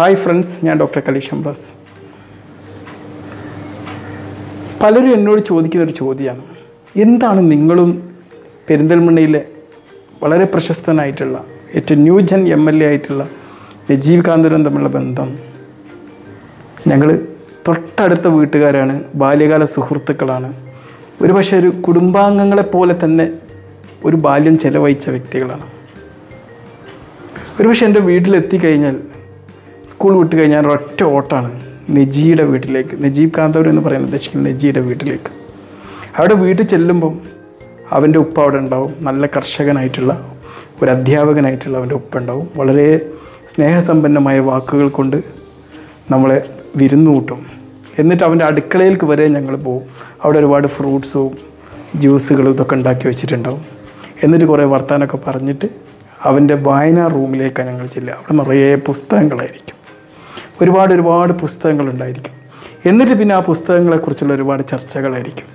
Hi friends ഞാൻ doctor Kalesh അംബ്രാസ് പലരും എന്നോട് ചോദിക്കുന്ന ഒരു ചോദ്യമാണ്. എന്താണ് നിങ്ങളും പെരിന്തൽമണ്ണയിലെ വളരെ പ്രശസ്തനായിട്ടുള്ള ഏറ്റവും ന്യൂജൻ എം എൽ എ ആയിട്ടുള്ള നജീവ് കാന്തനും തമ്മിലുള്ള ബന്ധം? ഞങ്ങൾ തൊട്ടടുത്ത വീട്ടുകാരാണ് ബാല്യകാല സുഹൃത്തുക്കളാണ്. ഒരുപക്ഷെ ഒരു കുടുംബാംഗങ്ങളെ പോലെ തന്നെ ഒരു ബാല്യം ചെലവഴിച്ച വ്യക്തികളാണ്. ഒരുപക്ഷെ എന്റെ വീട്ടിലെത്തിക്കഴിഞ്ഞാൽ സ്കൂൾ വിട്ട് കഴിഞ്ഞാൽ ഒറ്റ ഓട്ടാണ് നജീയുടെ വീട്ടിലേക്ക്. നജീബ് കാന്തവർ എന്ന് പറയുന്ന ഉദ്ദേശിക്കുന്ന നജിയുടെ വീട്ടിലേക്ക്. അവിടെ വീട്ടിൽ ചെല്ലുമ്പം അവന്റെ ഉപ്പ അവിടെ ഉണ്ടാവും. നല്ല കർഷകനായിട്ടുള്ള ഒരു അധ്യാപകനായിട്ടുള്ള അവന്റെ ഉപ്പ ഉണ്ടാവും. വളരെ സ്നേഹസമ്പന്നമായ വാക്കുകൾ കൊണ്ട് നമ്മളെ വിരുന്നു കൂട്ടും. എന്നിട്ട് അവന്റെ അടുക്കളയിലേക്ക് വരെ ഞങ്ങൾ പോകും അവിടെ ഒരുപാട് ഫ്രൂട്ട്സും ജ്യൂസുകളും ഇതൊക്കെ ഉണ്ടാക്കി വെച്ചിട്ടുണ്ടാവും. എന്നിട്ട് കുറേ വർത്താനമൊക്കെ പറഞ്ഞിട്ട് അവന്റെ വായനാ റൂമിലേക്കാണ് ഞങ്ങൾ ചെല്ലുക. അവിടെ നിറയെ പുസ്തകങ്ങളായിരിക്കും. ഒരുപാട് ഒരുപാട് പുസ്തകങ്ങളുണ്ടായിരിക്കും എന്നിട്ട് പിന്നെ ആ പുസ്തകങ്ങളെക്കുറിച്ചുള്ള ഒരുപാട് ചർച്ചകളായിരിക്കും.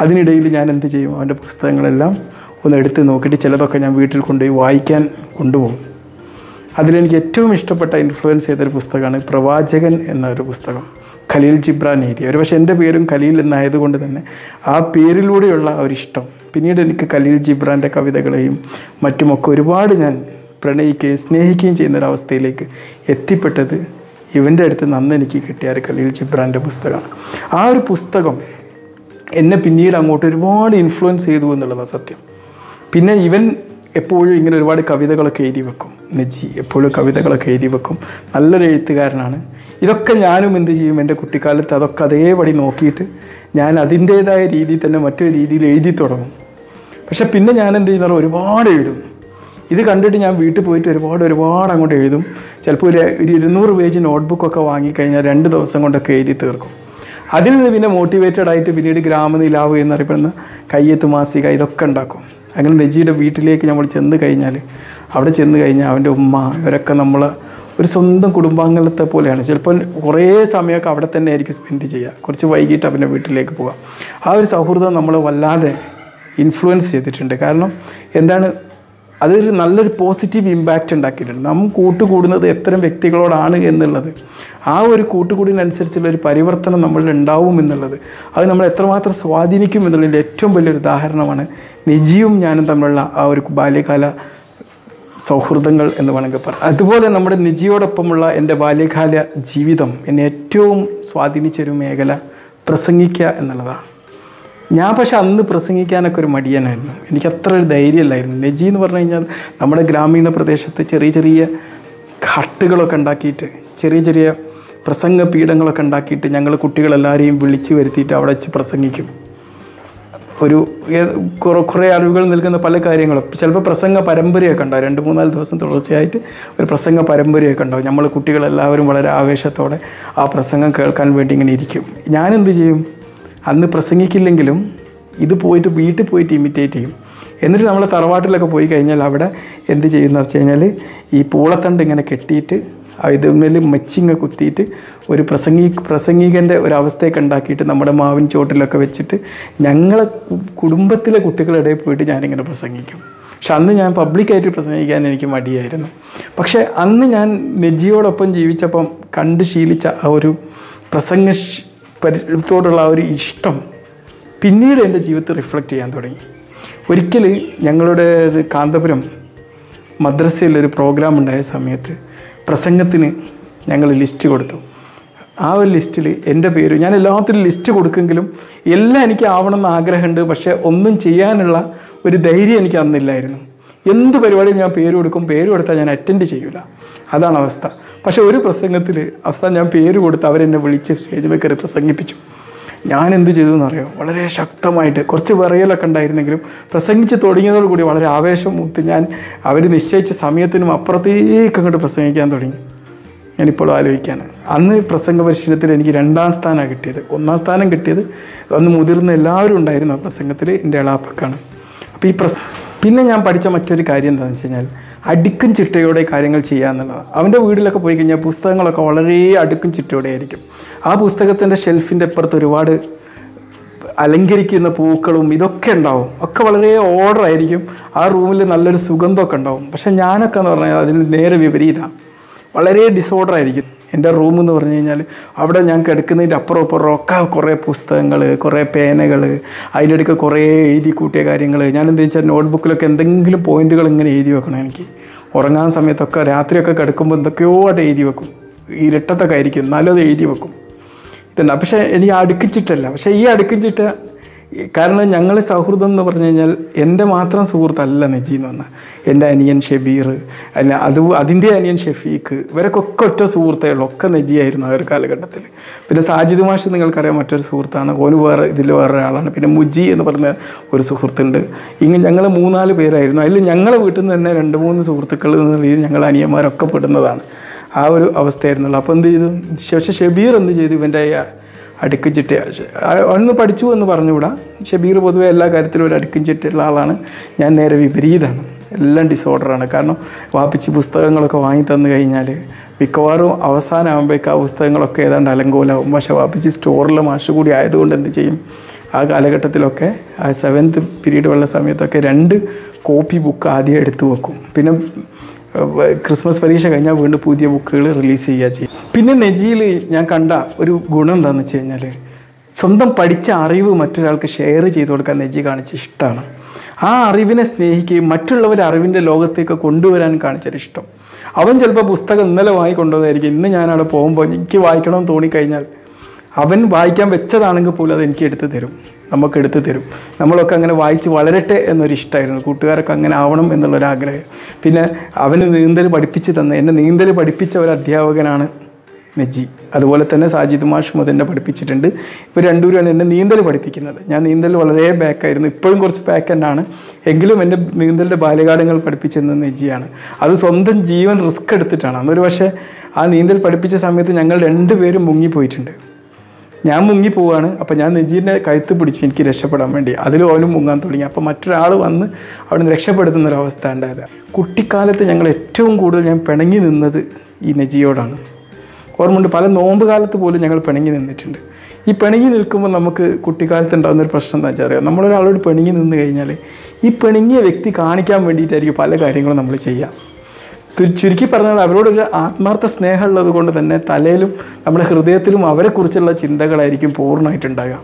അതിനിടയിൽ ഞാൻ എന്ത് ചെയ്യും? അവന്റെ പുസ്തകങ്ങളെല്ലാം ഒന്ന് എടുത്ത് നോക്കിയിട്ട് ചിലതൊക്കെ ഞാൻ വീട്ടിൽ കൊണ്ടുപോയി വായിക്കാൻ കൊണ്ടുപോകും. അതിലെനിക്ക് ഏറ്റവും ഇഷ്ടപ്പെട്ട ഇൻഫ്ലുവൻസ് ചെയ്തൊരു പുസ്തകമാണ് പ്രവാചകൻ എന്നൊരു പുസ്തകം. ഖലീൽ ജിബ്രാൻ എഴുതിയ. ഒരു പക്ഷേ എന്റെ പേരും ഖലീൽ എന്നായതുകൊണ്ട് തന്നെ ആ പേരിലൂടെയുള്ള ഇഷ്ടം. പിന്നീട് എനിക്ക് ഖലീൽ ജിബ്രാന്റെ കവിതകളെയും മറ്റുമൊക്കെ ഒരുപാട് ഞാൻ പ്രണയിക്കുകയും സ്നേഹിക്കുകയും ചെയ്യുന്നൊരവസ്ഥയിലേക്ക് എത്തിപ്പെട്ടത് ഇവന്റെ അടുത്ത് നന്ന് എനിക്ക് കിട്ടിയ കലീൽ ജിബ്രാന്റെ പുസ്തകമാണ്. ആ ഒരു പുസ്തകം എന്നെ പിന്നീട് അങ്ങോട്ട് ഒരുപാട് ഇൻഫ്ലുവൻസ് ചെയ്തു എന്നുള്ളതാണ് സത്യം. പിന്നെ ഇവൻ എപ്പോഴും ഇങ്ങനെ ഒരുപാട് കവിതകളൊക്കെ എഴുതി വെക്കും. നജി എപ്പോഴും കവിതകളൊക്കെ എഴുതി വെക്കും. നല്ലൊരു എഴുത്തുകാരനാണ്. ഇതൊക്കെ ഞാനും എന്ത് ചെയ്യും? എന്റെ കുട്ടിക്കാലത്ത് അതൊക്കെ അതേപടി നോക്കിയിട്ട് ഞാൻ അതിന്റേതായ രീതിയിൽ തന്നെ മറ്റൊരു രീതിയിൽ എഴുതി തുടങ്ങും. പക്ഷെ പിന്നെ ഞാൻ എന്ത് ചെയ്യുന്ന? ഒരുപാട് എഴുതും ഇത് കണ്ടിട്ട് ഞാൻ വീട്ടിൽ പോയിട്ട് ഒരുപാട് ഒരുപാട് അങ്ങോട്ട് എഴുതും. ചിലപ്പോൾ ഒരു ഒരു ഇരുന്നൂറ് പേജ് നോട്ട്ബുക്കൊക്കെ വാങ്ങിക്കഴിഞ്ഞാൽ രണ്ട് ദിവസം കൊണ്ടൊക്കെ എഴുതി തീർക്കും. അതിൽ നിന്ന് പിന്നെ മോട്ടിവേറ്റഡ് ആയിട്ട് പിന്നീട് ഗ്രാമനിലാവ് എന്നറിയപ്പെടുന്ന കയ്യെത്ത് മാസിക ഇതൊക്കെ ഉണ്ടാക്കും. അങ്ങനെ നെജിയുടെ വീട്ടിലേക്ക് നമ്മൾ ചെന്ന് കഴിഞ്ഞാൽ അവിടെ ചെന്ന് കഴിഞ്ഞാൽ അവന്റെ ഉമ്മ ഇവരൊക്കെ നമ്മൾ ഒരു സ്വന്തം കുടുംബാംഗത്തെ പോലെയാണ്. ചിലപ്പോൾ കുറേ സമയമൊക്കെ അവിടെ തന്നെ ആയിരിക്കും സ്പെൻഡ് ചെയ്യുക. കുറച്ച് വൈകിട്ട് അവന്റെ വീട്ടിലേക്ക് പോകാം ആ ഒരു സൗഹൃദം നമ്മൾ വല്ലാതെ ഇൻഫ്ലുവൻസ് ചെയ്തിട്ടുണ്ട്. കാരണം എന്താണ് അതൊരു നല്ലൊരു പോസിറ്റീവ് ഇമ്പാക്റ്റ് ഉണ്ടാക്കിയിട്ടുണ്ട്. നാം കൂട്ടുകൂടുന്നത് എത്തരം വ്യക്തികളോടാണ് എന്നുള്ളത്. ആ ഒരു കൂട്ടുകൂടിനനുസരിച്ചുള്ള ഒരു പരിവർത്തനം നമ്മളിൽ ഉണ്ടാവും എന്നുള്ളത്. അത് നമ്മൾ എത്രമാത്രം സ്വാധീനിക്കും എന്നുള്ളതിന്റെ ഏറ്റവും വലിയൊരു ഉദാഹരണമാണ് നിജിയും ഞാനും തമ്മിലുള്ള ആ ഒരു ബാല്യകാല സൗഹൃദങ്ങൾ എന്ന് വേണമെങ്കിൽ പറയാം. അതുപോലെ നമ്മുടെ നിജിയോടൊപ്പമുള്ള എന്റെ ബാല്യകാല ജീവിതം എന്നെ ഏറ്റവും സ്വാധീനിച്ചൊരു മേഖല പ്രസംഗിക്കുക എന്നുള്ളതാണ്. ഞാൻ പക്ഷെ അന്ന് പ്രസംഗിക്കാനൊക്കെ ഒരു മടിയനായിരുന്നു. എനിക്ക് അത്ര ഒരു ധൈര്യമല്ലായിരുന്നു. നെജി എന്ന് പറഞ്ഞു കഴിഞ്ഞാൽ നമ്മുടെ ഗ്രാമീണ പ്രദേശത്ത് ചെറിയ ചെറിയ ഹട്ടുകളൊക്കെ ഉണ്ടാക്കിയിട്ട് ചെറിയ ചെറിയ പ്രസംഗ പീഠങ്ങളൊക്കെ ഉണ്ടാക്കിയിട്ട് ഞങ്ങൾ കുട്ടികളെല്ലാവരെയും വിളിച്ച് വരുത്തിയിട്ട് അവിടെ വെച്ച് പ്രസംഗിക്കും. ഒരു കുറേ കുറേ അറിവുകൾ നൽകുന്ന പല കാര്യങ്ങളും. ചിലപ്പോൾ പ്രസംഗ പരമ്പരയൊക്കെ ഉണ്ടാവും. രണ്ട് മൂന്നാൽ ദിവസം തുടർച്ചയായിട്ട് ഒരു പ്രസംഗ പരമ്പരയൊക്കെ ഉണ്ടാവും. നമ്മൾ കുട്ടികളെല്ലാവരും വളരെ ആവേശത്തോടെ ആ പ്രസംഗം കേൾക്കാൻ വേണ്ടി ഇങ്ങനെ ഇരിക്കും. ഞാനെന്ത് ചെയ്യും? അന്ന് പ്രസംഗിക്കില്ലെങ്കിലും ഇത് പോയിട്ട് വീട്ടിൽ പോയിട്ട് ഇമിറ്റേറ്റ് ചെയ്യും. എന്നിട്ട് നമ്മൾ തറവാട്ടിലൊക്കെ പോയി കഴിഞ്ഞാൽ അവിടെ എന്ത് ചെയ്യുന്ന വെച്ച് കഴിഞ്ഞാൽ ഈ പൂളത്തണ്ട് ഇങ്ങനെ കെട്ടിയിട്ട് ഇതിന്മേൽ മച്ചിങ്ങ കുത്തിയിട്ട് ഒരു പ്രസംഗി പ്രസംഗികന്റെ ഒരു അവസ്ഥയൊക്കെ ഉണ്ടാക്കിയിട്ട് നമ്മുടെ മാവിൻ ചോട്ടിലൊക്കെ വെച്ചിട്ട് ഞങ്ങളെ കുടുംബത്തിലെ കുട്ടികളുടെ പോയിട്ട് ഞാനിങ്ങനെ പ്രസംഗിക്കും. പക്ഷെ അന്ന് ഞാൻ പബ്ലിക്കായിട്ട് പ്രസംഗിക്കാൻ എനിക്ക് മടിയായിരുന്നു. പക്ഷേ അന്ന് ഞാൻ നെജിയോടൊപ്പം ജീവിച്ചപ്പം കണ്ട് ശീലിച്ച ആ ഒരു പ്രസംഗ ശ്- പരി- ആ ഒരു ഇഷ്ടം പിന്നീട് എന്റെ ജീവിതത്തിൽ റിഫ്ലക്റ്റ് ചെയ്യാൻ തുടങ്ങി. ഒരിക്കൽ ഞങ്ങളുടെ കാന്തപുരം മദ്രസയിലൊരു പ്രോഗ്രാം ഉണ്ടായ സമയത്ത് പ്രസംഗത്തിന് ഞങ്ങൾ ലിസ്റ്റ് കൊടുത്തു. ആ ഒരു ലിസ്റ്റിൽ എന്റെ പേര് ഞാൻ എല്ലാത്തിലും ലിസ്റ്റ് കൊടുക്കുമെങ്കിലും എല്ലാം എനിക്ക് ആവണമെന്ന് ആഗ്രഹമുണ്ട് പക്ഷേ ഒന്നും ചെയ്യാനുള്ള ഒരു ധൈര്യം എനിക്ക് അന്നില്ലായിരുന്നു. എന്ത് പരിപാടിയും ഞാൻ പേര് കൊടുക്കും പേര് കൊടുത്താൽ ഞാൻ അറ്റൻഡ് ചെയ്യില്ല അതാണ് അവസ്ഥ. പക്ഷേ ഒരു പ്രസംഗത്തിൽ അവസാനം ഞാൻ പേര് കൊടുത്ത് അവരെന്നെ വിളിച്ച് സ്റ്റേജിൽ കയറി പ്രസംഗിപ്പിച്ചു. ഞാൻ എന്ത് ചെയ്തു എന്നറിയോ? വളരെ ശക്തമായിട്ട് കുറച്ച് വിറയലൊക്കെ ഉണ്ടായിരുന്നെങ്കിലും പ്രസംഗിച്ച് തുടങ്ങിയതോടുകൂടി വളരെ ആവേശം മൂത്ത് ഞാൻ അവർ നിശ്ചയിച്ച സമയത്തിനും അപ്പുറത്തേക്ക് അങ്ങോട്ട് പ്രസംഗിക്കാൻ തുടങ്ങി. ഞാനിപ്പോൾ ആലോചിക്കുകയാണ്. അന്ന് പ്രസംഗ പരിശീലനത്തിൽ എനിക്ക് രണ്ടാം സ്ഥാനമാണ് കിട്ടിയത്. ഒന്നാം സ്ഥാനം കിട്ടിയത് അന്ന് മുതിർന്ന എല്ലാവരും ഉണ്ടായിരുന്നു ആ പ്രസംഗത്തിൽ എന്റെ എളാപ്പക്കാണ്. അപ്പോൾ ഈ പ്രസ പിന്നെ ഞാൻ പഠിച്ച മറ്റൊരു കാര്യം എന്താണെന്ന് വെച്ച് കഴിഞ്ഞാൽ അടുക്കും ചിട്ടയോടെ കാര്യങ്ങൾ ചെയ്യുക എന്നുള്ളതാണ്. അവന്റെ വീട്ടിലൊക്കെ പോയി കഴിഞ്ഞാൽ പുസ്തകങ്ങളൊക്കെ വളരെ അടുക്കും ചിട്ടയോടെ ആയിരിക്കും. ആ പുസ്തകത്തിന്റെ ഷെൽഫിന്റെ അപ്പുറത്ത് ഒരുപാട് അലങ്കരിക്കുന്ന പൂക്കളും ഇതൊക്കെ ഉണ്ടാവും. ഒക്കെ വളരെ ഓർഡർ ആയിരിക്കും. ആ റൂമിൽ നല്ലൊരു സുഗന്ധമൊക്കെ ഉണ്ടാവും. പക്ഷെ ഞാനൊക്കെ എന്ന് പറഞ്ഞാൽ അതിന് നേരെ വിപരീതമാണ് വളരെ ഡിസോർഡർ ആയിരിക്കും. എന്റെ റൂം എന്ന് പറഞ്ഞു കഴിഞ്ഞാൽ അവിടെ ഞാൻ കിടക്കുന്നതിന്റെ അപ്പുറം അപ്പുറം ഒക്കെ കുറേ പുസ്തകങ്ങൾ കുറേ പേനകൾ അതിന്റെ അടുക്ക് കുറേ എഴുതി കൂട്ടിയ കാര്യങ്ങൾ ഞാൻ എന്താ വെച്ചാൽ നോട്ട്ബുക്കിലൊക്കെ എന്തെങ്കിലും പോയിന്റുകൾ ഇങ്ങനെ എഴുതി വെക്കണം എനിക്ക്. ഉറങ്ങാൻ സമയത്തൊക്കെ രാത്രിയൊക്കെ കിടക്കുമ്പോൾ എന്തൊക്കെയോ അവിടെ എഴുതി വെക്കും. ഇരട്ടത്തൊക്കെ ആയിരിക്കും എന്നാലും അത് എഴുതി വെക്കും. ഇതുണ്ട്. പക്ഷേ എനിക്ക് അടുക്കിച്ചിട്ടല്ല. പക്ഷേ ഈ അടുക്കിച്ചിട്ട് കാരണം ഞങ്ങൾ സൗഹൃദം എന്ന് പറഞ്ഞു കഴിഞ്ഞാൽ എന്റെ മാത്രം സുഹൃത്തല്ല നജി എന്ന് പറഞ്ഞാൽ. എന്റെ അനിയൻ ഷെബീർ അല്ല അത് അതിന്റെ അനിയൻ ഷെഫീഖ് ഇവരൊക്കെ ഒക്കെ ഒറ്റ സുഹൃത്തേ ഉള്ളൂ. ഒക്കെ നജിയായിരുന്നു ആ ഒരു കാലഘട്ടത്തിൽ പിന്നെ സാജിദ് മാഷ് നിങ്ങൾക്കറിയാം മറ്റൊരു സുഹൃത്താണ്. ഓന് വേറെ ഇതിൽ വേറെ ഒരാളാണ് പിന്നെ മുജി എന്ന് പറഞ്ഞ ഒരു സുഹൃത്തുണ്ട്. ഇങ്ങനെ ഞങ്ങൾ മൂന്നാൽ പേരായിരുന്നു. അതിൽ ഞങ്ങളെ വീട്ടിൽ നിന്ന് തന്നെ രണ്ട് മൂന്ന് സുഹൃത്തുക്കൾ എന്ന രീതിയിൽ ഞങ്ങൾ അനിയന്മാരൊക്കെ പെടുന്നതാണ്. ആ ഒരു അവസ്ഥയായിരുന്നുള്ളൂ. അപ്പോൾ എന്ത് ചെയ്തു? പക്ഷേ ഷെബീർ എന്ത് ചെയ്തു? ഇവന്റെ അടുക്കും ചിട്ട ഒന്ന് പഠിച്ചു എന്ന് പറഞ്ഞുകൂടാ. ഷബീർ പൊതുവെ എല്ലാ കാര്യത്തിലും ഒരു അടുക്കും ചിട്ടുള്ള ആളാണ്. ഞാൻ നേരെ വിപരീതമാണ്. എല്ലാം ഡിസോർഡറാണ് കാരണം വാപ്പിച്ച് പുസ്തകങ്ങളൊക്കെ വാങ്ങി തന്നു കഴിഞ്ഞാൽ മിക്കവാറും അവസാനമാകുമ്പോഴേക്ക് ആ പുസ്തകങ്ങളൊക്കെ ഏതാണ്ട് അലങ്കോലാവും. പക്ഷേ വാപ്പിച്ച് സ്റ്റോറിൽ മാഷ് കൂടി ആയതുകൊണ്ട് എന്ത് ചെയ്യും? ആ കാലഘട്ടത്തിലൊക്കെ ആ സെവൻത്ത് പീരീഡ് ഉള്ള സമയത്തൊക്കെ രണ്ട് കോപ്പി ബുക്ക് ആദ്യം എടുത്തു വെക്കും. പിന്നെ ക്രിസ്മസ് പരീക്ഷ കഴിഞ്ഞാൽ വീണ്ടും പുതിയ ബുക്കുകൾ റിലീസ് ചെയ്യുക ചെയ്യും. പിന്നെ നെജിയിൽ ഞാൻ കണ്ട ഒരു ഗുണം എന്താണെന്ന് വെച്ച് കഴിഞ്ഞാൽ സ്വന്തം പഠിച്ച അറിവ് മറ്റൊരാൾക്ക് ഷെയർ ചെയ്ത് കൊടുക്കാൻ നെജി കാണിച്ച ഇഷ്ടമാണ് ആ അറിവിനെ സ്നേഹിക്കുകയും മറ്റുള്ളവർ അറിവിന്റെ ലോകത്തേക്ക് കൊണ്ടുവരാൻ കാണിച്ചൊരു ഇഷ്ടം. അവൻ ചിലപ്പോൾ പുസ്തകം ഇന്നലെ വാങ്ങിക്കൊണ്ടുവന്നായിരിക്കും ഇന്ന് ഞാൻ അവിടെ പോകുമ്പോൾ എനിക്ക് വായിക്കണമെന്ന് തോന്നിക്കഴിഞ്ഞാൽ അവൻ വായിക്കാൻ വെച്ചതാണെങ്കിൽ പോലും അത് എനിക്ക് എടുത്തു തരും. നമുക്ക് എടുത്തു തരും. നമ്മളൊക്കെ അങ്ങനെ വായിച്ച് വളരട്ടെ എന്നൊരു ഇഷ്ടമായിരുന്നു കൂട്ടുകാരൊക്കെ അങ്ങനെ ആവണം എന്നുള്ളൊരാഗ്രഹം. പിന്നെ അവന് നീന്തൽ പഠിപ്പിച്ച് തന്ന എന്നെ നീന്തൽ പഠിപ്പിച്ച ഒരു അധ്യാപകനാണ് നജി. അതുപോലെ തന്നെ സാജിദ് മാഷ് മുതന്നെ പഠിപ്പിച്ചിട്ടുണ്ട്. ഇപ്പോൾ രണ്ടുപേരാണ് എന്നെ നീന്തൽ പഠിപ്പിക്കുന്നത്. ഞാൻ നീന്തൽ വളരെ ബാക്കായിരുന്നു. ഇപ്പോഴും കുറച്ച് ബാക്ക് എങ്കിലും എന്റെ നീന്തലിന്റെ ബാല്യകാലങ്ങൾ പഠിപ്പിച്ചിരുന്നത് നെജിയാണ്. അത് സ്വന്തം ജീവൻ റിസ്ക് എടുത്തിട്ടാണ്. അന്നൊരു പക്ഷേ ആ നീന്തൽ പഠിപ്പിച്ച സമയത്ത് ഞങ്ങൾ രണ്ടുപേരും മുങ്ങിപ്പോയിട്ടുണ്ട്. ഞാൻ മുങ്ങി പോവാണ്. അപ്പോൾ ഞാൻ നെജീറിനെ കഴുത്ത് പിടിച്ചു എനിക്ക് രക്ഷപ്പെടാൻ വേണ്ടി. അതിൽ ഓനും മുങ്ങാൻ തുടങ്ങി. അപ്പോൾ മറ്റൊരാൾ വന്ന് അവിടെ നിന്ന് രക്ഷപ്പെടുത്തുന്ന ഒരവസ്ഥ ഉണ്ടായത്. കുട്ടിക്കാലത്ത് ഞങ്ങൾ ഏറ്റവും കൂടുതൽ ഞാൻ പിണങ്ങി നിന്നത് ഈ നെജിയോടാണ്. ഓർമ്മയുണ്ട് പല നോമ്പ് കാലത്ത് പോലും ഞങ്ങൾ പിണങ്ങി നിന്നിട്ടുണ്ട്. ഈ പിണങ്ങി നിൽക്കുമ്പോൾ നമുക്ക് കുട്ടിക്കാലത്ത് ഉണ്ടാകുന്ന ഒരു പ്രശ്നം എന്താ വെച്ചാൽ അറിയാം? നമ്മളൊരാളോട് പിണങ്ങി നിന്ന് കഴിഞ്ഞാൽ ഈ പിണങ്ങിയ വ്യക്തി കാണിക്കാൻ വേണ്ടിയിട്ടായിരിക്കും പല കാര്യങ്ങളും നമ്മൾ ചെയ്യുക. ചുരുക്കി പറഞ്ഞാൽ അവരോടൊരു ആത്മാർത്ഥ സ്നേഹമുള്ളത് കൊണ്ട് തന്നെ തലയിലും നമ്മുടെ ഹൃദയത്തിലും അവരെക്കുറിച്ചുള്ള ചിന്തകളായിരിക്കും പൂർണമായിട്ടുണ്ടാകുക.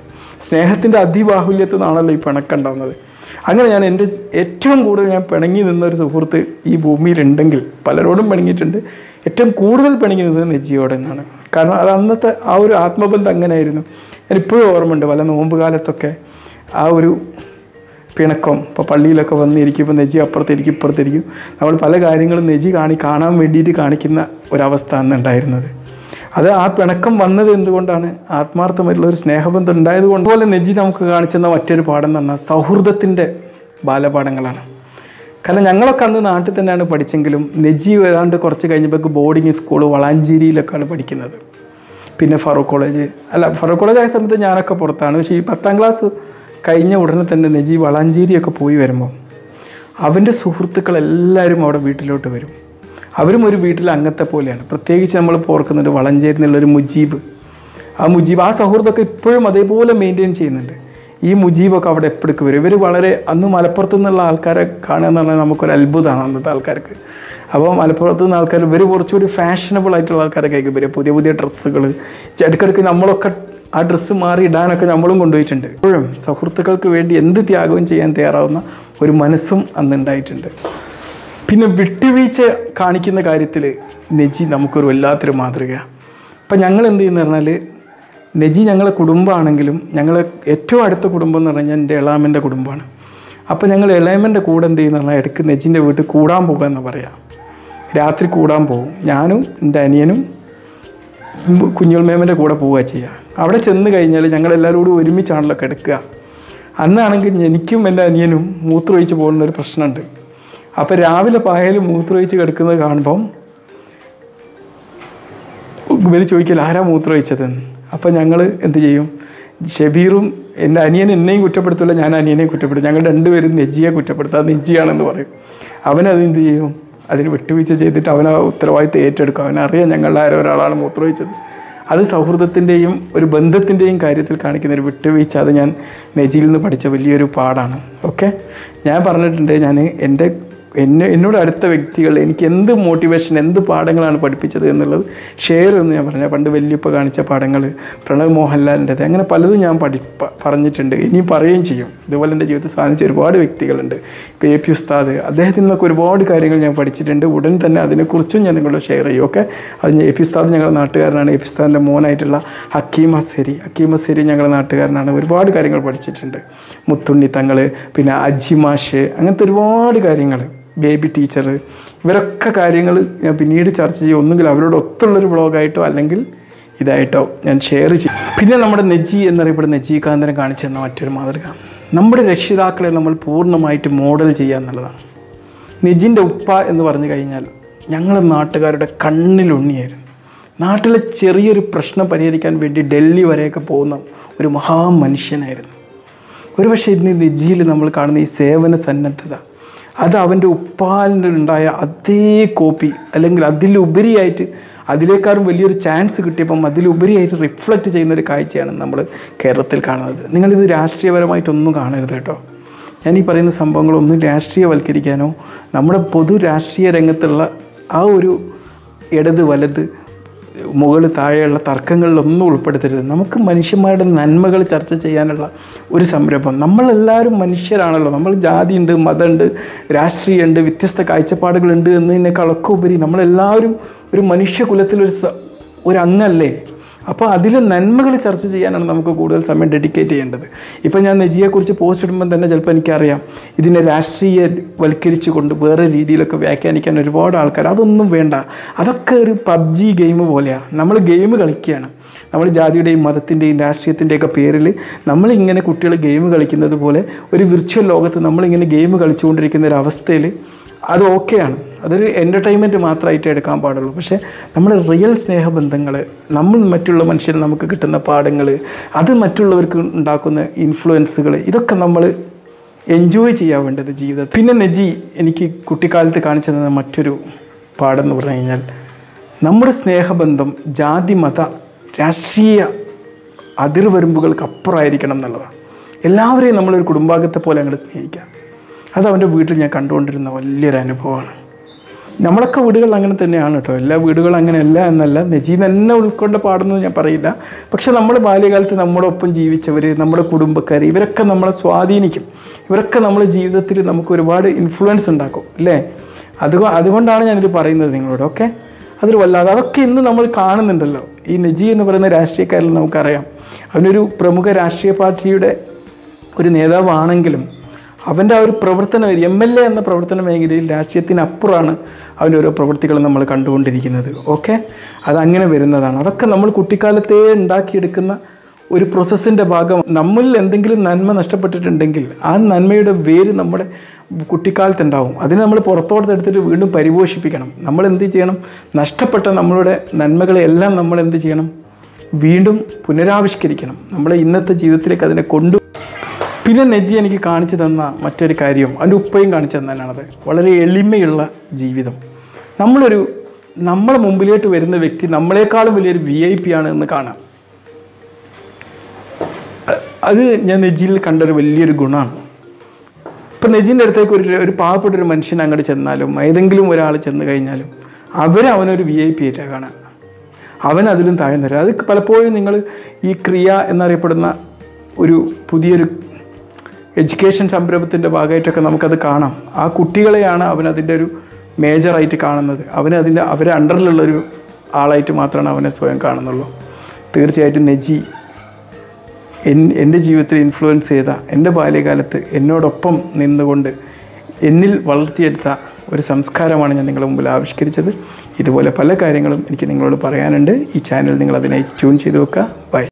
സ്നേഹത്തിന്റെ അതിബാഹുല്യത്തിൽ നിന്നാണല്ലോ ഈ പിണക്കുണ്ടാവുന്നത് അങ്ങനെ ഞാൻ എന്റെ ഏറ്റവും കൂടുതൽ ഞാൻ പിണങ്ങി നിന്ന ഒരു സുഹൃത്ത് ഈ ഭൂമിയിലുണ്ടെങ്കിൽ പലരോടും പിണങ്ങിയിട്ടുണ്ട് ഏറ്റവും കൂടുതൽ പിണങ്ങി നിന്നത് നെജിയോടെ തന്നെയാണ്. കാരണം അത് അന്നത്തെ ആ ഒരു ആത്മബന്ധം അങ്ങനെയായിരുന്നു. ഞാൻ ഇപ്പോഴും ഓർമ്മയുണ്ട് പല നോമ്പ് കാലത്തൊക്കെ ആ ഒരു പിണക്കം. ഇപ്പോൾ പള്ളിയിലൊക്കെ വന്നിരിക്കുമ്പോൾ നെജി അപ്പുറത്തിരിക്കും ഇപ്പുറത്തിരിക്കും. നമ്മൾ പല കാര്യങ്ങളും നെജി കാണി കാണാൻ വേണ്ടിയിട്ട് കാണിക്കുന്ന ഒരവസ്ഥ അന്ന് ഉണ്ടായിരുന്നത്. അത് ആ പിണക്കം വന്നത് എന്തുകൊണ്ടാണ്? ആത്മാർത്ഥമായിട്ടുള്ള ഒരു സ്നേഹബന്ധം ഉണ്ടായത് കൊണ്ട് പോലെ നെജി നമുക്ക് കാണിച്ചെന്ന മറ്റൊരു പാഠം എന്ന് പറഞ്ഞാൽ സൗഹൃദത്തിന്റെ ബാലപാഠങ്ങളാണ്. കാരണം ഞങ്ങളൊക്കെ അന്ന് നാട്ടിൽ തന്നെയാണ് പഠിച്ചെങ്കിലും നെജി ഏതാണ്ട് കുറച്ച് കഴിഞ്ഞപ്പോൾ ബോർഡിങ് സ്കൂൾ വളാഞ്ചേരിയിലൊക്കെയാണ് പഠിക്കുന്നത്. പിന്നെ ഫറൂഖ് കോളേജ്. അല്ല ഫറൂഖ് കോളേജ് ആയ സമയത്ത് ഞാനൊക്കെ പുറത്താണ്. പക്ഷേ ഈ പത്താം ക്ലാസ് കഴിഞ്ഞ ഉടനെ തന്നെ നജി വളാഞ്ചേരിയൊക്കെ പോയി വരുമ്പോൾ അവന്റെ സുഹൃത്തുക്കളെല്ലാവരും അവിടെ വീട്ടിലോട്ട് വരും. അവരും ഒരു വീട്ടിൽ അംഗത്തെ പോലെയാണ്. പ്രത്യേകിച്ച് നമ്മൾ ഓർക്കുന്നുണ്ട് വളഞ്ചേരി എന്നുള്ളൊരു മുജീബ്. ആ മുജീബ് ആ സൗഹൃദമൊക്കെ ഇപ്പോഴും അതേപോലെ മെയിന്റെയിൻ ചെയ്യുന്നുണ്ട്. ഈ മുജീബൊക്കെ അവിടെ എപ്പോഴേക്ക് വരും? ഇവർ വളരെ അന്ന് മലപ്പുറത്ത് നിന്നുള്ള ആൾക്കാരെ കാണുക എന്ന് പറഞ്ഞാൽ നമുക്കൊരു അത്ഭുതമാണ് അന്നത്തെ ആൾക്കാർക്ക്. അപ്പോൾ മലപ്പുറത്ത് നിന്ന് ആൾക്കാർ ഇവർ കുറച്ചുകൂടി ഫാഷനബിൾ ആയിട്ടുള്ള ആൾക്കാരൊക്കെ ഇവർ പുതിയ പുതിയ ഡ്രസ്സുകൾ ഇടയ്ക്കിടയ്ക്ക് നമ്മളൊക്കെ ആ ഡ്രസ്സ് മാറി ഇടാനൊക്കെ നമ്മളും കൊണ്ടുപോയിട്ടുണ്ട്. ഇപ്പോഴും സുഹൃത്തുക്കൾക്ക് വേണ്ടി എന്ത് ത്യാഗവും ചെയ്യാൻ തയ്യാറാവുന്ന ഒരു മനസ്സും അന്നുണ്ടായിട്ടുണ്ട് പിന്നെ വിട്ടുവീഴ്ച കാണിക്കുന്ന കാര്യത്തിൽ നെജി നമുക്കൊരു വല്ലാത്തൊരു മാതൃകയാണ് അപ്പം ഞങ്ങൾ എന്ത് ചെയ്യുന്ന പറഞ്ഞാൽ നെജി ഞങ്ങളെ കുടുംബമാണെങ്കിലും ഞങ്ങൾ ഏറ്റവും അടുത്ത കുടുംബം എന്ന് പറഞ്ഞാൽ എന്റെ ഇളാമന്റെ കുടുംബമാണ്. അപ്പോൾ ഞങ്ങൾ എളാമന്റെ കൂടെ എന്ത് ചെയ്യുന്ന പറഞ്ഞാൽ ഇടയ്ക്ക് നെജിന്റെ വീട്ടിൽ കൂടാൻ പോകുക എന്ന് പറയാം. രാത്രി കൂടാൻ പോകും. ഞാനും എന്റെ അനിയനും കുഞ്ഞുൾമേമന്റെ കൂടെ പോവുക ചെയ്യുക അവിടെ ചെന്ന് കഴിഞ്ഞാൽ ഞങ്ങളെല്ലാവരും കൂടി ഒരുമിച്ചാണല്ലോ കിടക്കുക. അന്നാണെങ്കിൽ എനിക്കും എന്റെ അനിയനും മൂത്രമൊഴിച്ച് പോകുന്ന ഒരു പ്രശ്നമുണ്ട്. അപ്പോൾ രാവിലെ പായൽ മൂത്രമൊഴിച്ച് കിടക്കുന്നത് കാണുമ്പം ഇവർ ചോദിക്കില്ല ആരാ മൂത്രമൊഴിച്ചതെന്ന് അപ്പം ഞങ്ങൾ എന്ത് ചെയ്യും? ഷബീറും എന്റെ അനിയൻ എന്നെയും കുറ്റപ്പെടുത്തില്ല ഞാൻ അനിയനെയും കുറ്റപ്പെടുത്തും. ഞങ്ങൾ രണ്ടുപേരും നെജിയെ കുറ്റപ്പെടുത്തുക നെജിയാണെന്ന് പറയും. അവനത് എന്ത് ചെയ്യും? അതിന് വിട്ടുവീഴ്ച ചെയ്തിട്ട് അവൻ ആ ഉത്തരവാദിത്തം ഏറ്റെടുക്കും. അവനറിയാം ഞങ്ങളുടെ ആരോ ഒരാളാണ് മൂത്രമൊഴിച്ചത്. അത് സൗഹൃദത്തിന്റെയും ഒരു ബന്ധത്തിന്റെയും കാര്യത്തിൽ കാണിക്കുന്ന ഒരു വിട്ടുവീഴ്ച അത് ഞാൻ നെജിയിൽ നിന്ന് പഠിച്ച വലിയൊരു പാടാണ് ഓക്കെ ഞാൻ പറഞ്ഞിട്ടുണ്ട് ഞാൻ എന്റെ എന്നെ എന്നോട് അടുത്ത വ്യക്തികൾ എനിക്ക് എന്ത് മോട്ടിവേഷൻ എന്ത് പാഠങ്ങളാണ് പഠിപ്പിച്ചത് എന്നുള്ളത് ഷെയർ എന്ന് ഞാൻ പറഞ്ഞ പണ്ട് വല്യപ്പ കാണിച്ച പാഠങ്ങൾ പ്രണവ് മോഹൻലാലിന്റെത് അങ്ങനെ പലതും ഞാൻ പഠി പറഞ്ഞിട്ടുണ്ട്. ഇനിയും പറയുകയും ചെയ്യും. ഇതുപോലെ എന്റെ ജീവിതത്തിൽ സാധിച്ച ഒരുപാട് വ്യക്തികളുണ്ട്. ഇപ്പോൾ എ പി ഉസ്താദ് അദ്ദേഹത്തിൽ നിന്നൊക്കെ ഒരുപാട് കാര്യങ്ങൾ ഞാൻ പഠിച്ചിട്ടുണ്ട്. ഉടൻ തന്നെ അതിനെക്കുറിച്ചും ഞാൻ നിങ്ങളോട് ഷെയർ ചെയ്യും ഓക്കെ? അത് എ പി ഉസ്താദ് ഞങ്ങളുടെ നാട്ടുകാരനാണ്. എ പി ഉസ്താദിന്റെ മോനായിട്ടുള്ള ഹക്കീം അസരി ഹക്കീം അസരി ഞങ്ങളുടെ നാട്ടുകാരനാണ്. ഒരുപാട് കാര്യങ്ങൾ പഠിച്ചിട്ടുണ്ട്. മുത്തുണ്ണി തങ്ങൾ പിന്നെ അജിമാഷ് അങ്ങനത്തെ ഒരുപാട് കാര്യങ്ങൾ. ബേബി ടീച്ചർ ഇവരൊക്കെ കാര്യങ്ങൾ ഞാൻ പിന്നീട് ചർച്ച ചെയ്യും. ഒന്നുകിൽ അവരോട് ഒത്തുള്ളൊരു ബ്ലോഗായിട്ടോ അല്ലെങ്കിൽ ഇതായിട്ടോ ഞാൻ ഷെയർ ചെയ്യും. പിന്നെ നമ്മുടെ നെജി എന്നറിയപ്പെടുന്ന നെജി കാന്തരം കാണിച്ചു തന്ന മറ്റൊരു മാതൃക. നമ്മുടെ രക്ഷിതാക്കളെ നമ്മൾ പൂർണമായിട്ട് മോഡൽ ചെയ്യുക എന്നുള്ളതാണ്. നെജിന്റെ ഉപ്പ എന്ന് പറഞ്ഞു കഴിഞ്ഞാൽ ഞങ്ങളുടെ നാട്ടുകാരുടെ കണ്ണിലുണ്ണിയായിരുന്നു നാട്ടിലെ ചെറിയൊരു പ്രശ്നം പരിഹരിക്കാൻ വേണ്ടി ഡൽഹി വരെയൊക്കെ പോകുന്ന ഒരു മഹാമനുഷ്യനായിരുന്നു. ഒരുപക്ഷെ ഇന്ന് നെജിയിൽ നമ്മൾ കാണുന്ന ഈ സേവന സന്നദ്ധത അത് അവന്റെ ഉപ്പാലിനുണ്ടായ അതേ കോപ്പി അല്ലെങ്കിൽ അതിലുപരിയായിട്ട് അതിലേക്കാളും വലിയൊരു ചാൻസ് കിട്ടിയപ്പം അതിലുപരിയായിട്ട് റിഫ്ലക്റ്റ് ചെയ്യുന്ന ഒരു കാഴ്ചയാണ് നമ്മൾ കേരളത്തിൽ കാണുന്നത്. നിങ്ങളിത് രാഷ്ട്രീയപരമായിട്ടൊന്നും കാണരുത് കേട്ടോ. ഞാൻ ഈ പറയുന്ന സംഭവങ്ങളൊന്നും രാഷ്ട്രീയവൽക്കരിക്കാനോ നമ്മുടെ പൊതു രാഷ്ട്രീയ രംഗത്തുള്ള ആ ഒരു ഇടത് വലത് മുകളിൽ താഴെയുള്ള തർക്കങ്ങളിലൊന്നും ഉൾപ്പെടുത്തരുത്. നമുക്ക് മനുഷ്യന്മാരുടെ നന്മകൾ ചർച്ച ചെയ്യാനുള്ള ഒരു സംരംഭം. നമ്മളെല്ലാവരും മനുഷ്യരാണല്ലോ. നമ്മൾ ജാതിയുണ്ട് മതമുണ്ട് രാഷ്ട്രീയമുണ്ട് വ്യത്യസ്ത കാഴ്ചപ്പാടുകളുണ്ട് എന്നതിനേക്കാളൊക്കെ ഉപരി നമ്മളെല്ലാവരും ഒരു മനുഷ്യകുലത്തിലൊരു ഒരു ഒരു അപ്പോൾ അതിലെ നന്മകൾ ചർച്ച ചെയ്യാനാണ് നമുക്ക് കൂടുതൽ സമയം ഡെഡിക്കേറ്റ് ചെയ്യേണ്ടത്. ഇപ്പം ഞാൻ നെജിയെക്കുറിച്ച് പോസ്റ്റ് ഇടുമ്പം തന്നെ ചിലപ്പോൾ എനിക്കറിയാം. ഇതിനെ രാഷ്ട്രീയവൽക്കരിച്ചു കൊണ്ട് വേറെ രീതിയിലൊക്കെ വ്യാഖ്യാനിക്കാൻ ഒരുപാട് ആൾക്കാർ. അതൊന്നും വേണ്ട. അതൊക്കെ ഒരു പബ്ജി ഗെയിം പോലെയാണ് നമ്മൾ ഗെയിം കളിക്കുകയാണ്. നമ്മൾ ജാതിയുടെയും മതത്തിന്റെയും രാഷ്ട്രീയത്തിന്റെയൊക്കെ പേരിൽ നമ്മളിങ്ങനെ കുട്ടികൾ ഗെയിം കളിക്കുന്നത് പോലെ ഒരു വിർച്വൽ ലോകത്ത് നമ്മളിങ്ങനെ ഗെയിം കളിച്ചുകൊണ്ടിരിക്കുന്ന ഒരു അവസ്ഥയിൽ അത് ഓക്കെയാണ് അതൊരു എന്റർടൈൻമെന്റ് മാത്രമായിട്ട് എടുക്കാൻ പാടുള്ളൂ. പക്ഷേ നമ്മൾ റിയൽ സ്നേഹബന്ധങ്ങൾ നമ്മൾ മറ്റുള്ള മനുഷ്യർ നമുക്ക് കിട്ടുന്ന പാഠങ്ങൾ അത് മറ്റുള്ളവർക്ക് ഉണ്ടാക്കുന്ന ഇൻഫ്ലുവൻസുകൾ ഇതൊക്കെ നമ്മൾ എൻജോയ് ചെയ്യാൻ വേണ്ടത് ജീവിതത്തിൽ. പിന്നെ നജി എനിക്ക് കുട്ടിക്കാലത്ത് കാണിച്ചു തന്ന മറ്റൊരു പാഠം എന്ന് പറഞ്ഞു കഴിഞ്ഞാൽ നമ്മുടെ സ്നേഹബന്ധം ജാതി മത രാഷ്ട്രീയ അതിർവരമ്പുകൾക്ക് അപ്പുറമായിരിക്കണം എന്നുള്ളതാണ്. എല്ലാവരെയും നമ്മളൊരു കുടുംബാംഗത്തെ പോലെ അങ്ങോട്ട് സ്നേഹിക്കാം. അത് അവന്റെ വീട്ടിൽ ഞാൻ കണ്ടുകൊണ്ടിരുന്ന വലിയൊരു അനുഭവമാണ്. നമ്മളൊക്കെ വീടുകൾ അങ്ങനെ തന്നെയാണ് കേട്ടോ. എല്ലാ വീടുകളും അങ്ങനെയല്ല എന്നല്ല. നജി തന്നെ ഉൾക്കൊണ്ട് പാടുന്നത് ഞാൻ പറയില്ല. പക്ഷെ നമ്മൾ ബാല്യകാലത്ത് നമ്മുടെ ഒപ്പം ജീവിച്ചവർ നമ്മുടെ കുടുംബക്കാർ ഇവരൊക്കെ നമ്മളെ സ്വാധീനിക്കും. ഇവരൊക്കെ നമ്മുടെ ജീവിതത്തിൽ നമുക്ക് ഒരുപാട് ഇൻഫ്ലുവൻസ് ഉണ്ടാക്കും അല്ലേ? അത് അതുകൊണ്ടാണ് ഞാനിത് പറയുന്നത് നിങ്ങളോട് ഓക്കെ? അതിൽ വല്ലാതെ അതൊക്കെ ഇന്ന് നമ്മൾ കാണുന്നുണ്ടല്ലോ. ഈ നജി എന്ന് പറയുന്ന രാഷ്ട്രീയക്കാരിൽ നമുക്കറിയാം. അവനൊരു പ്രമുഖ രാഷ്ട്രീയ പാർട്ടിയുടെ ഒരു നേതാവാണെങ്കിലും അവന്റെ ആ ഒരു പ്രവർത്തന എം എൽ എ എന്ന പ്രവർത്തന മേഖലയിൽ രാഷ്ട്രീയത്തിനപ്പുറമാണ് അവന്റെ ഓരോ പ്രവൃത്തികൾ നമ്മൾ കണ്ടുകൊണ്ടിരിക്കുന്നത്. ഓക്കെ? അതങ്ങനെ വരുന്നതാണ്. അതൊക്കെ നമ്മൾ കുട്ടിക്കാലത്തേ ഉണ്ടാക്കിയെടുക്കുന്ന ഒരു പ്രോസസ്സിന്റെ ഭാഗം. നമ്മളിൽ എന്തെങ്കിലും നന്മ നഷ്ടപ്പെട്ടിട്ടുണ്ടെങ്കിൽ ആ നന്മയുടെ വേര് നമ്മുടെ കുട്ടിക്കാലത്തുണ്ടാവും. അതിനെ നമ്മൾ പുറത്തോട്ട് എടുത്തിട്ട് വീണ്ടും പരിപോഷിപ്പിക്കണം. നമ്മൾ എന്ത് ചെയ്യണം? നഷ്ടപ്പെട്ട നമ്മളുടെ നന്മകളെ എല്ലാം നമ്മൾ എന്ത് ചെയ്യണം? വീണ്ടും പുനരാവിഷ്കരിക്കണം. നമ്മളെ ഇന്നത്തെ ജീവിതത്തിലേക്ക് അതിനെ കൊണ്ടു പിന്നെ നെജി എനിക്ക് കാണിച്ചു തന്ന മറ്റൊരു കാര്യം അതിന്റെ ഉപ്പയും കാണിച്ചു തന്നാണത് വളരെ എളിമയുള്ള ജീവിതം. നമ്മളൊരു നമ്മളെ മുമ്പിലോട്ട് വരുന്ന വ്യക്തി നമ്മളെക്കാളും വലിയൊരു വി ഐ പി ആണ് എന്ന് കാണാം. അത് ഞാൻ നെജിയിൽ കണ്ടൊരു വലിയൊരു ഗുണമാണ്. ഇപ്പം നെജിന്റെ അടുത്തേക്ക് ഒരു ഒരു പാവപ്പെട്ട ഒരു മനുഷ്യൻ അങ്ങോട്ട് ചെന്നാലും ഏതെങ്കിലും ഒരാൾ ചെന്ന് കഴിഞ്ഞാലും അവർ അവനൊരു വി ഐ പി ആയിട്ടാണ് കാണുക അവൻ അതിലും താഴ്ന്നു തരും അത് പലപ്പോഴും നിങ്ങൾ ഈ ക്രിയ എന്നറിയപ്പെടുന്ന ഒരു പുതിയൊരു എഡ്യൂക്കേഷൻ സംരംഭത്തിന്റെ ഭാഗമായിട്ടൊക്കെ നമുക്കത് കാണാം. ആ കുട്ടികളെയാണ് അവനതിന്റെ ഒരു മേജറായിട്ട് കാണുന്നത്. അവന് അതിന്റെ അവരെ അണ്ടറിലുള്ളൊരു ആളായിട്ട് മാത്രമാണ് അവനെ സ്വയം കാണുന്നുള്ളൂ. തീർച്ചയായിട്ടും നെജി എൻ എന്റെ ജീവിതത്തിൽ ഇൻഫ്ലുവൻസ് ചെയ്ത എന്റെ ബാല്യകാലത്ത് എന്നോടൊപ്പം നിന്നുകൊണ്ട് എന്നിൽ വളർത്തിയെടുത്ത ഒരു സംസ്കാരമാണ് ഞാൻ നിങ്ങളുടെ മുമ്പിൽ ആവിഷ്കരിച്ചത്. ഇതുപോലെ പല കാര്യങ്ങളും എനിക്ക് നിങ്ങളോട് പറയാനുണ്ട്. ഈ ചാനൽ നിങ്ങൾ അതിനായി ട്യൂൺ ചെയ്ത് വെക്കുക. ബൈ